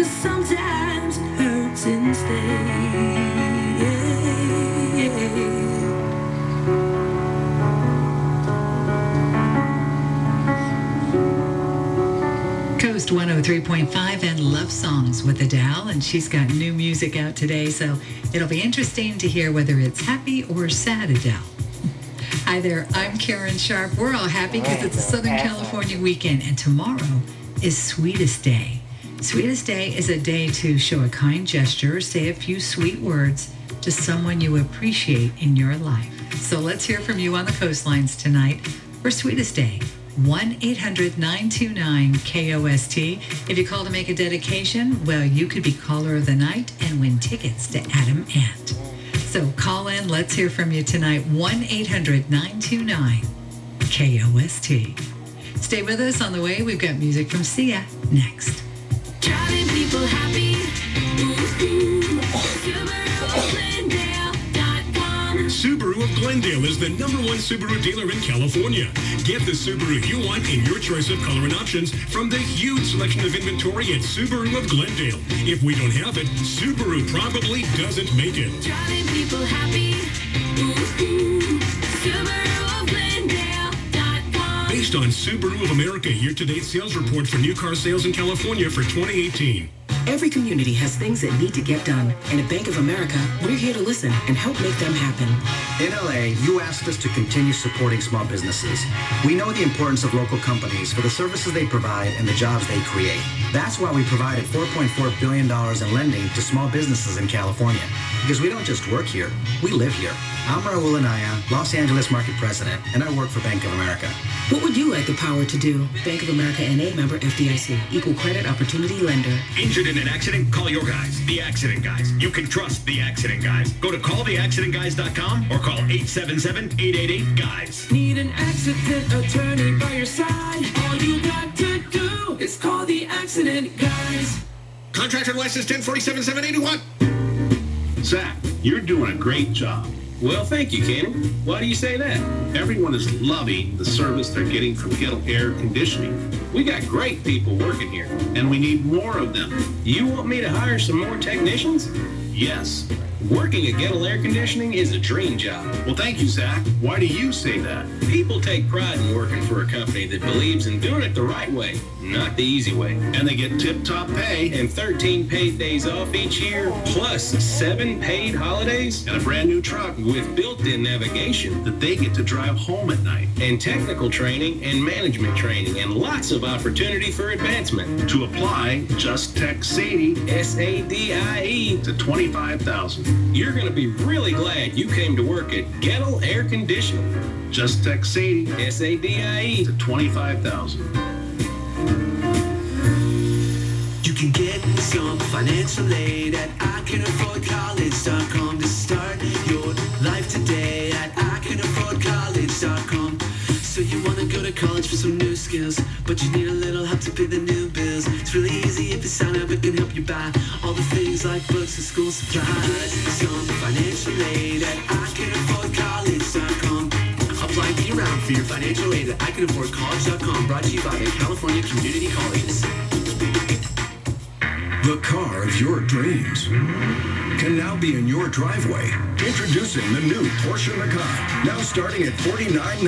but sometimes it hurts instead. KOST 103.5 and Love Songs with Adele, and she's got new music out today, so it'll be interesting to hear whether it's happy or sad Adele. Hi there, I'm Karen Sharp. We're all happy because it's a Southern California weekend, and tomorrow is Sweetest Day. Sweetest Day is a day to show a kind gesture, or say a few sweet words to someone you appreciate in your life. So let's hear from you on the coastlines tonight for Sweetest Day. 1 800 929 KOST. If you call to make a dedication, well, you could be caller of the night and win tickets to Adam Ant. So call in. Let's hear from you tonight. 1 800 929 KOST. Stay with us on the way. We've got music from Sia next. Subaru of Glendale is the number one Subaru dealer in California. Get the Subaru you want in your choice of color and options from the huge selection of inventory at Subaru of Glendale. If we don't have it, Subaru probably doesn't make it. Driving people happy. Based on Subaru of America year-to-date sales report for new car sales in California for 2018. Every community has things that need to get done, and at Bank of America, we're here to listen and help make them happen. In LA, you asked us to continue supporting small businesses. We know the importance of local companies for the services they provide and the jobs they create. That's why we provided $4.4 billion in lending to small businesses in California. Because we don't just work here, we live here. I'm Raul Anaya, Los Angeles Market President, and I work for Bank of America. What would you like the power to do? Bank of America NA member FDIC, equal credit opportunity lender. Injured in an accident? Call your guys, the accident guys. You can trust the accident guys. Go to calltheaccidentguys.com or call 877-888-GUYS. Need an accident attorney by your side? All you got to do is call the accident guys. Contractor license 1047-781. Zach, you're doing a great job. Well, thank you, Kenny. Why do you say that? Everyone is loving the service they're getting from Gettle Air Conditioning, We got great people working here. and we need more of them. You want me to hire some more technicians? Yes. Working at Gettle Air Conditioning is a dream job. Well, thank you, Zach. Why do you say that? People take pride in working for a company that believes in doing it the right way, not the easy way. And they get tip-top pay And 13 paid days off each year, plus seven paid holidays and a brand new truck with built-in navigation that they get to drive home at night. and technical training and management training and lots of opportunity for advancement. To apply, just text Sadie S-A-D-I-E. to 25000 You're going to be really glad you came to work at Gettle Air Conditioning. Just text Sadie S-A-D-I-E. to 25000 can get some financial aid at ICanAffordCollege.com to start your life today at ICanAffordCollege.com. So you want to go to college for some new skills, but you need a little help to pay the new bills. It's really easy if you sign up, it can help you buy all the things like books and school supplies. Get some financial aid at ICanAffordCollege.com. Apply year round for your financial aid at ICanAffordCollege.com. Brought to you by the California Community Colleges. The car of your dreams can now be in your driveway. Introducing the new Porsche Macan, now starting at $49.9.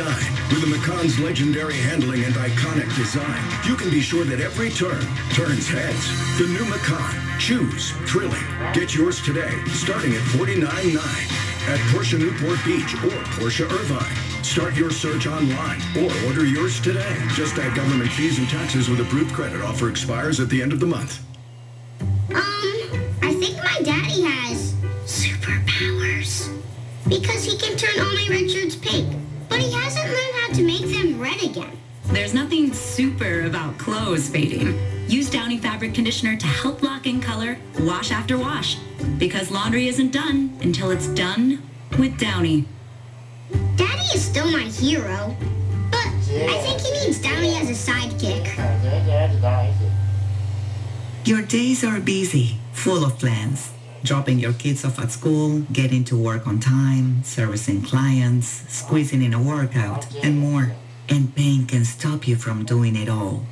With the Macan's legendary handling and iconic design, you can be sure that every turn turns heads. The new Macan. Choose thrilling. Get yours today, starting at $49.9 at Porsche Newport Beach or Porsche Irvine. Start your search online or order yours today. Just add government fees and taxes with approved credit. Offer expires at the end of the month. Because he can turn all my red shirts pink. But he hasn't learned how to make them red again. There's nothing super about clothes fading. Use Downy fabric conditioner to help lock in color, wash after wash. Because laundry isn't done until it's done with Downy. Daddy is still my hero. But I think he needs Downy as a sidekick. Your days are busy, full of plans. Dropping your kids off at school, getting to work on time, servicing clients, squeezing in a workout, and more. And pain can stop you from doing it all.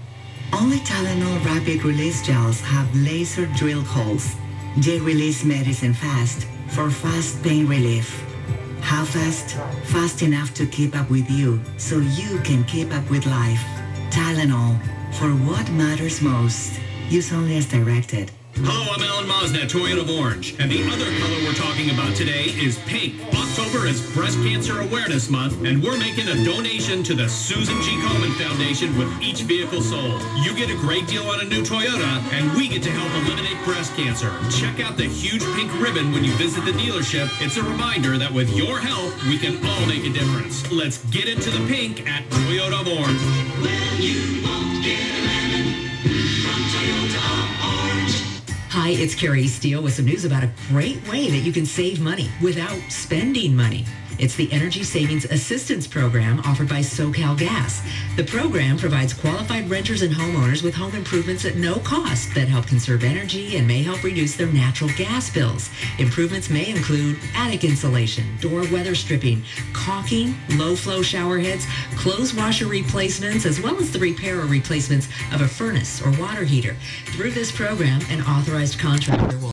Only Tylenol Rapid Release Gels have laser drilled holes. They release medicine fast for fast pain relief. How fast? Fast enough to keep up with you so you can keep up with life. Tylenol, for what matters most. Use only as directed. Hello, I'm Alan Mosnet, Toyota of Orange, and the other color we're talking about today is pink. October is Breast Cancer Awareness Month, and we're making a donation to the Susan G. Komen Foundation with each vehicle sold. You get a great deal on a new Toyota, and we get to help eliminate breast cancer. Check out the huge pink ribbon when you visit the dealership. It's a reminder that with your help, we can all make a difference. Let's get into the pink at Toyota of Orange. you won't get a lemon from Toyota. Hi, it's Carrie Steele with some news about a great way that you can save money without spending money. It's the Energy Savings Assistance Program offered by SoCal Gas. The program provides qualified renters and homeowners with home improvements at no cost that help conserve energy and may help reduce their natural gas bills. Improvements may include attic insulation, door weather stripping, caulking, low-flow shower heads, clothes washer replacements, as well as the repair or replacements of a furnace or water heater. Through this program, an authorized contractor will